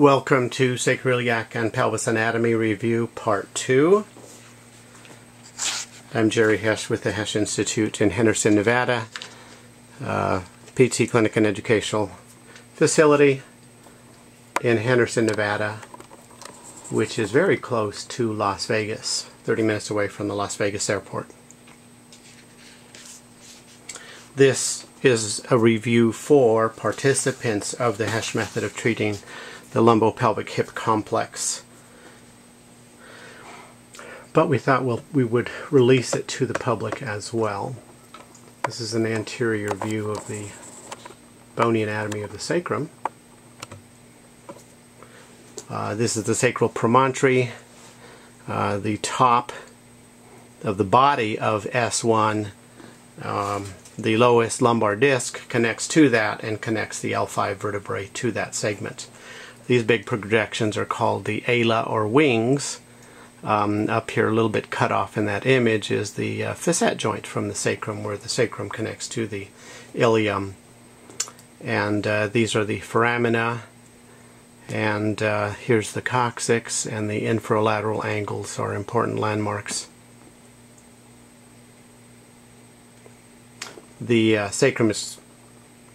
Welcome to Sacroiliac and Pelvis Anatomy Review Part 2. I'm Jerry Hesch with the Hesch Institute in Henderson, Nevada, uh, PT Clinic and Educational Facility in Henderson, Nevada, which is very close to Las Vegas, 30 minutes away from the Las Vegas airport. This is a review for participants of the Hesch method of treating the lumbopelvic hip complex. But we thought we'll, we would release it to the public as well. This is an anterior view of the bony anatomy of the sacrum. Uh, this is the sacral promontory, uh, the top of the body of S1. Um, the lowest lumbar disc connects to that and connects the L5 vertebrae to that segment. These big projections are called the ala or wings. Um, up here a little bit cut off in that image is the uh, facet joint from the sacrum where the sacrum connects to the ilium. And uh, these are the foramina and uh, here's the coccyx and the inferolateral angles are important landmarks. The uh, sacrum is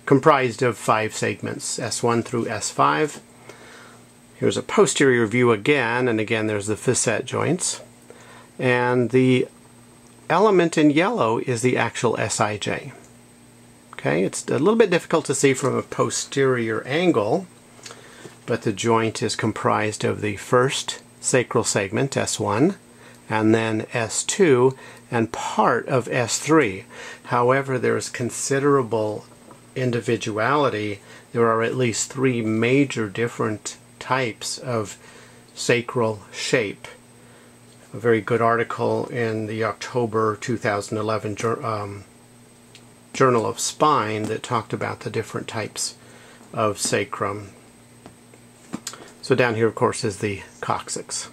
comprised of five segments, S1 through S5. Here's a posterior view again, and again there's the facet joints. And the element in yellow is the actual SIJ. Okay, it's a little bit difficult to see from a posterior angle, but the joint is comprised of the first sacral segment, S1, and then S2, and part of S3. However, there is considerable individuality. There are at least three major different types of sacral shape. A very good article in the October 2011 um, Journal of Spine that talked about the different types of sacrum. So down here, of course, is the coccyx.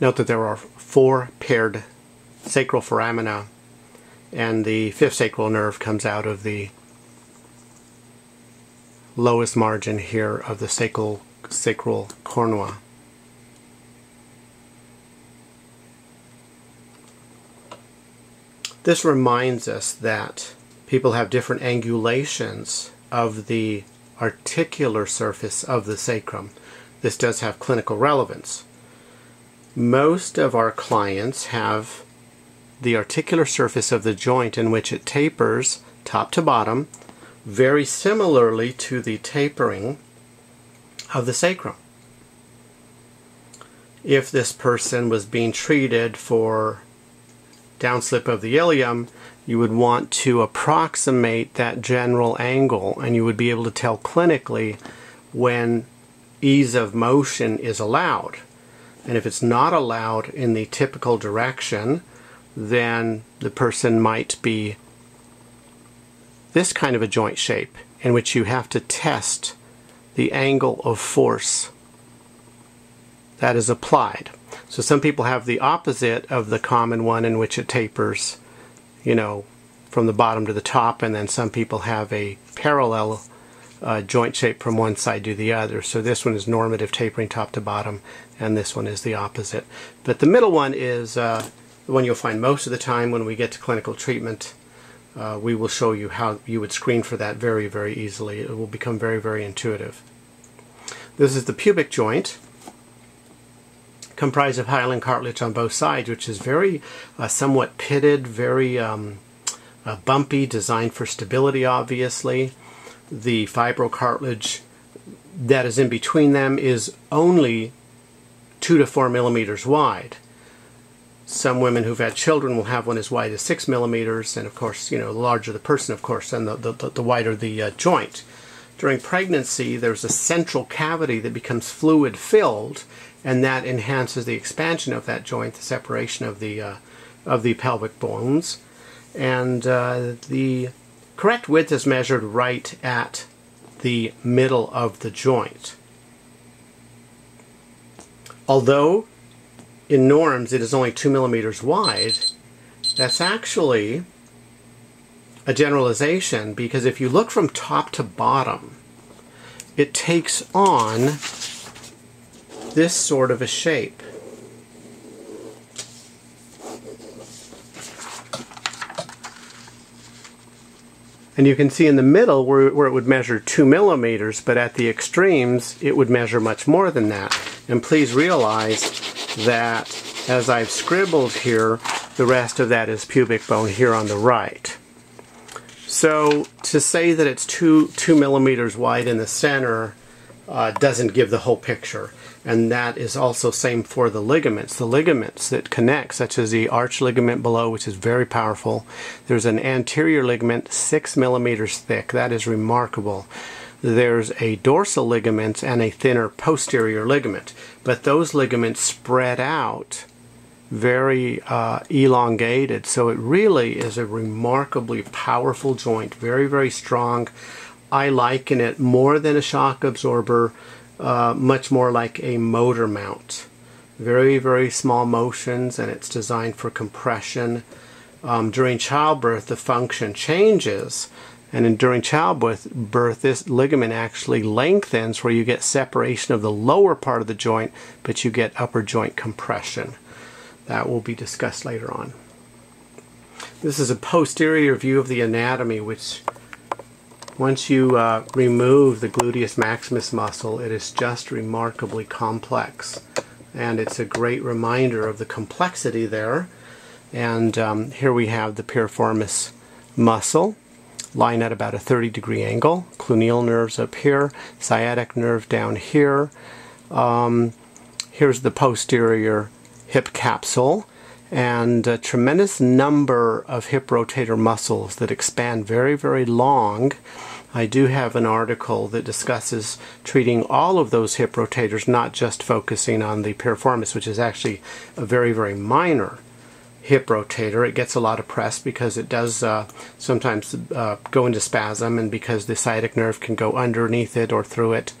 Note that there are four paired sacral foramina and the fifth sacral nerve comes out of the lowest margin here of the sacral, sacral cornua. This reminds us that people have different angulations of the articular surface of the sacrum. This does have clinical relevance. Most of our clients have the articular surface of the joint in which it tapers top to bottom very similarly to the tapering of the sacrum. If this person was being treated for downslip of the ilium, you would want to approximate that general angle and you would be able to tell clinically when ease of motion is allowed. And if it's not allowed in the typical direction, then the person might be this kind of a joint shape in which you have to test the angle of force that is applied. So some people have the opposite of the common one in which it tapers, you know, from the bottom to the top, and then some people have a parallel uh, joint shape from one side to the other. So this one is normative tapering top to bottom, and this one is the opposite. But the middle one is uh, the one you'll find most of the time when we get to clinical treatment uh, we will show you how you would screen for that very, very easily. It will become very, very intuitive. This is the pubic joint, comprised of hyaline cartilage on both sides, which is very uh, somewhat pitted, very um, uh, bumpy, designed for stability, obviously. The fibrocartilage that is in between them is only two to four millimeters wide some women who've had children will have one as wide as six millimeters, and of course, you know, the larger the person, of course, and the, the, the wider the uh, joint. During pregnancy, there's a central cavity that becomes fluid filled, and that enhances the expansion of that joint, the separation of the uh, of the pelvic bones, and uh, the correct width is measured right at the middle of the joint. Although in norms it is only two millimeters wide, that's actually a generalization because if you look from top to bottom, it takes on this sort of a shape. And you can see in the middle where, where it would measure 2 millimeters, but at the extremes it would measure much more than that. And please realize that as I've scribbled here, the rest of that is pubic bone here on the right. So to say that it's two, two millimeters wide in the center uh, doesn't give the whole picture. And that is also same for the ligaments. The ligaments that connect, such as the arch ligament below, which is very powerful. There's an anterior ligament six millimeters thick. That is remarkable. There's a dorsal ligament and a thinner posterior ligament. But those ligaments spread out very uh, elongated. So it really is a remarkably powerful joint, very, very strong. I liken it more than a shock absorber, uh, much more like a motor mount. Very, very small motions, and it's designed for compression. Um, during childbirth, the function changes, and in, during childbirth, birth, this ligament actually lengthens where you get separation of the lower part of the joint, but you get upper joint compression. That will be discussed later on. This is a posterior view of the anatomy, which once you uh, remove the gluteus maximus muscle, it is just remarkably complex. And it's a great reminder of the complexity there. And um, here we have the piriformis muscle lying at about a 30 degree angle. Cluneal nerves up here, sciatic nerve down here. Um, here's the posterior hip capsule and a tremendous number of hip rotator muscles that expand very, very long. I do have an article that discusses treating all of those hip rotators, not just focusing on the piriformis, which is actually a very, very minor hip rotator. It gets a lot of press because it does uh, sometimes uh, go into spasm and because the sciatic nerve can go underneath it or through it.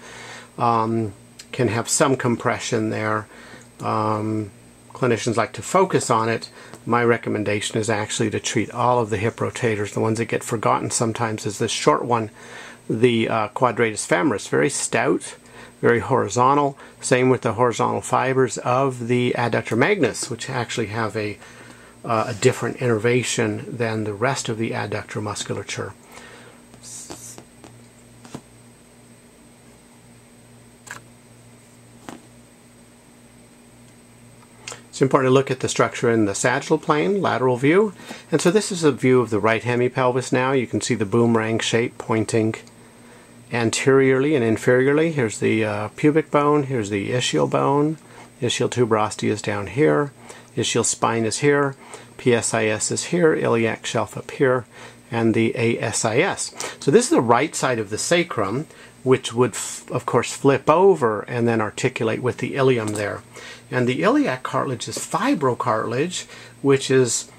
Um, can have some compression there. Um, clinicians like to focus on it, my recommendation is actually to treat all of the hip rotators. The ones that get forgotten sometimes is this short one, the uh, quadratus femoris, very stout, very horizontal. Same with the horizontal fibers of the adductor magnus, which actually have a, uh, a different innervation than the rest of the adductor musculature. It's important to look at the structure in the sagittal plane, lateral view. And so this is a view of the right hemipelvis now. You can see the boomerang shape pointing anteriorly and inferiorly. Here's the uh, pubic bone, here's the ischial bone. Ischial tuberosity is down here. Ischial spine is here. PSIS is here. Iliac shelf up here. And the ASIS. So this is the right side of the sacrum, which would, of course, flip over and then articulate with the ilium there. And the iliac cartilage is fibrocartilage, which is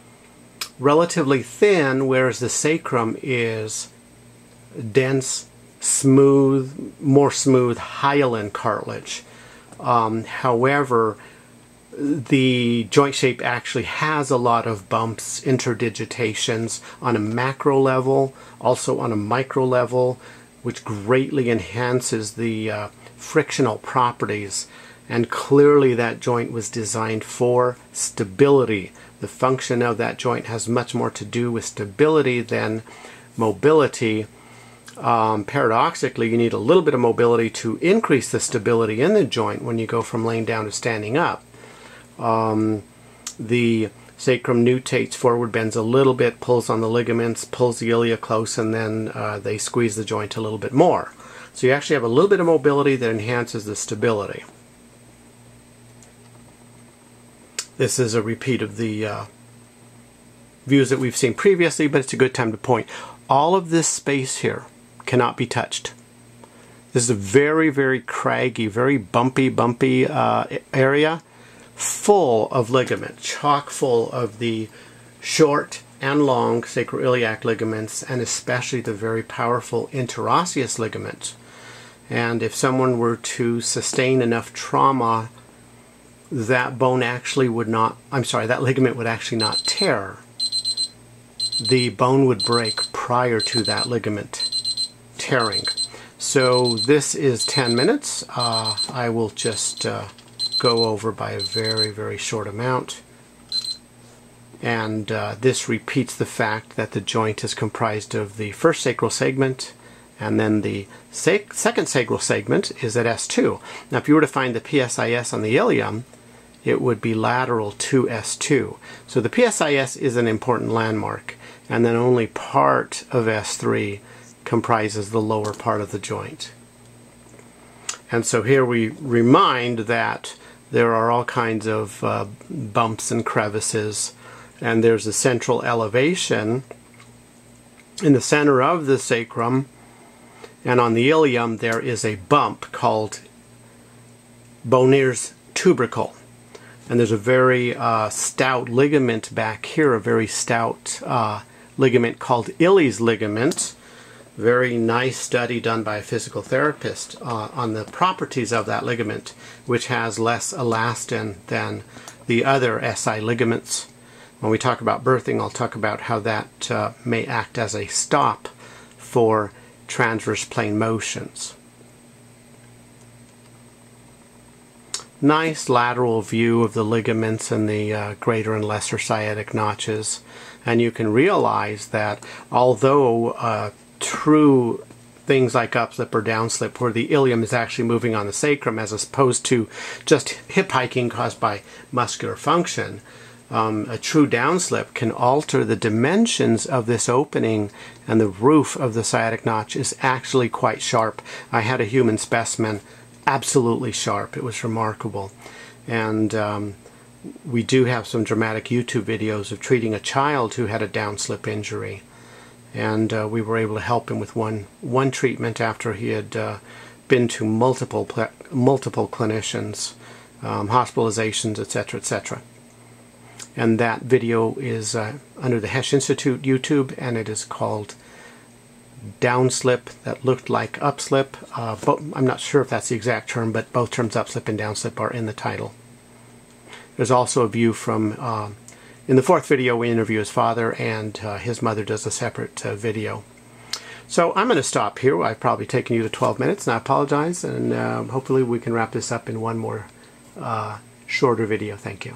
relatively thin, whereas the sacrum is dense, smooth, more smooth hyaline cartilage. Um, however, the joint shape actually has a lot of bumps, interdigitations on a macro level, also on a micro level, which greatly enhances the uh, frictional properties and clearly that joint was designed for stability. The function of that joint has much more to do with stability than mobility. Um, paradoxically, you need a little bit of mobility to increase the stability in the joint when you go from laying down to standing up. Um, the sacrum nutates forward, bends a little bit, pulls on the ligaments, pulls the ilia close, and then uh, they squeeze the joint a little bit more. So you actually have a little bit of mobility that enhances the stability. This is a repeat of the uh, views that we've seen previously, but it's a good time to point. All of this space here cannot be touched. This is a very, very craggy, very bumpy, bumpy uh, area, full of ligament, chock full of the short and long sacroiliac ligaments, and especially the very powerful interosseous ligaments. And if someone were to sustain enough trauma that bone actually would not, I'm sorry, that ligament would actually not tear. The bone would break prior to that ligament tearing. So this is 10 minutes. Uh, I will just uh, go over by a very, very short amount. And uh, this repeats the fact that the joint is comprised of the first sacral segment, and then the sec second sacral segment is at S2. Now, if you were to find the PSIS on the ilium, it would be lateral to S2. So the PSIS is an important landmark, and then only part of S3 comprises the lower part of the joint. And so here we remind that there are all kinds of uh, bumps and crevices, and there's a central elevation in the center of the sacrum, and on the ilium there is a bump called Bonnaire's tubercle. And there's a very uh, stout ligament back here, a very stout uh, ligament called Illi's ligament. Very nice study done by a physical therapist uh, on the properties of that ligament, which has less elastin than the other SI ligaments. When we talk about birthing, I'll talk about how that uh, may act as a stop for transverse plane motions. nice lateral view of the ligaments and the uh, greater and lesser sciatic notches. And you can realize that although uh, true things like upslip or downslip, where the ilium is actually moving on the sacrum as opposed to just hip hiking caused by muscular function, um, a true downslip can alter the dimensions of this opening and the roof of the sciatic notch is actually quite sharp. I had a human specimen absolutely sharp. It was remarkable. And um, we do have some dramatic YouTube videos of treating a child who had a downslip injury. And uh, we were able to help him with one, one treatment after he had uh, been to multiple, multiple clinicians, um, hospitalizations, etc., etc. And that video is uh, under the Hesch Institute YouTube, and it is called downslip that looked like upslip. Uh, but I'm not sure if that's the exact term, but both terms upslip and downslip are in the title. There's also a view from, uh, in the fourth video we interview his father and uh, his mother does a separate uh, video. So I'm going to stop here. I've probably taken you to 12 minutes and I apologize and um, hopefully we can wrap this up in one more uh, shorter video. Thank you.